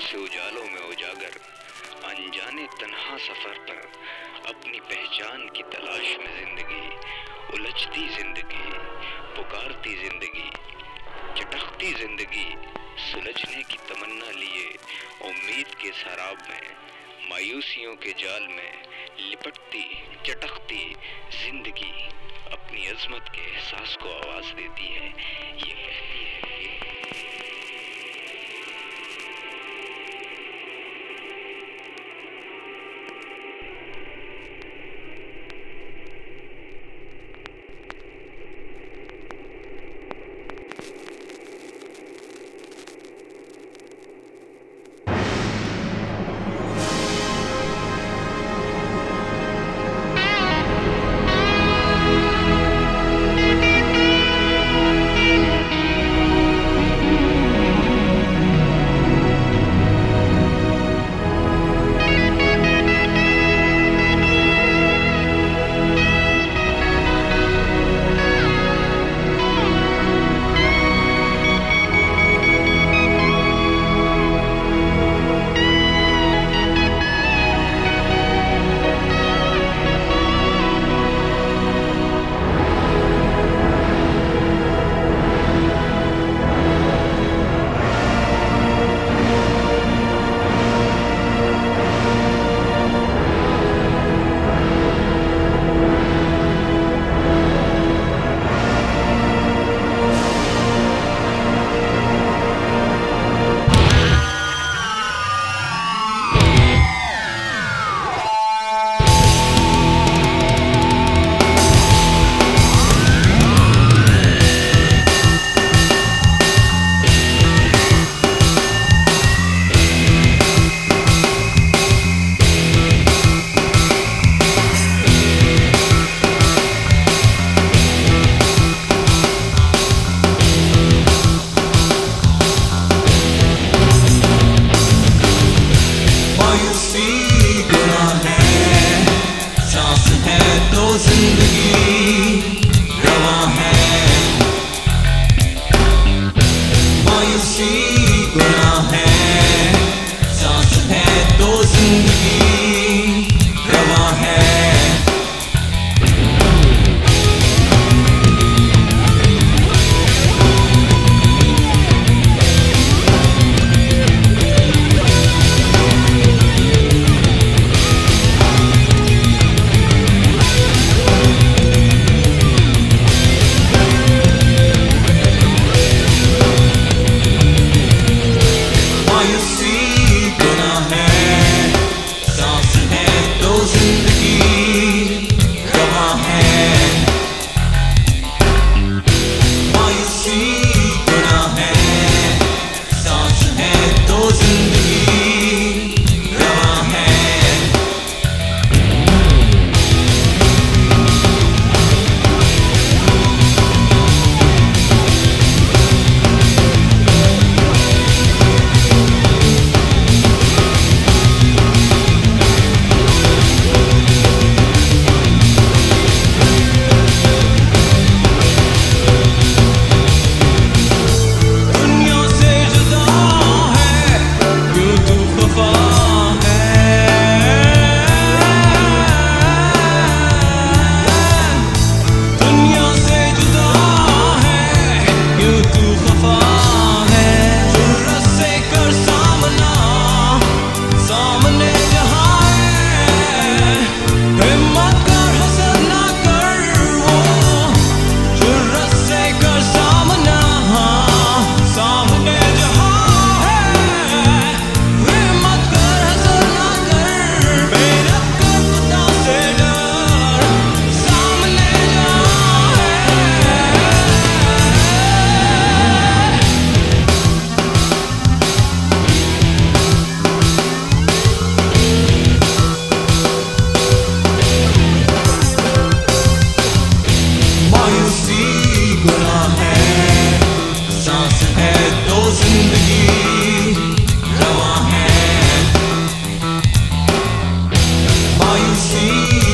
से उजालों में उजागर, अनजाने तन्हा सफ़र पर अपनी पहचान की तलाश में ज़िंदगी, उलझती ज़िंदगी, पुकारती ज़िंदगी, चटकती ज़िंदगी, सुलझने की तमन्ना लिए उम्मीद के सराब में, मायूसियों के जाल में लिपटती, चटकती ज़िंदगी अपनी अजमत के एहसास को आवाज़ देती है। ये कहती sonhos de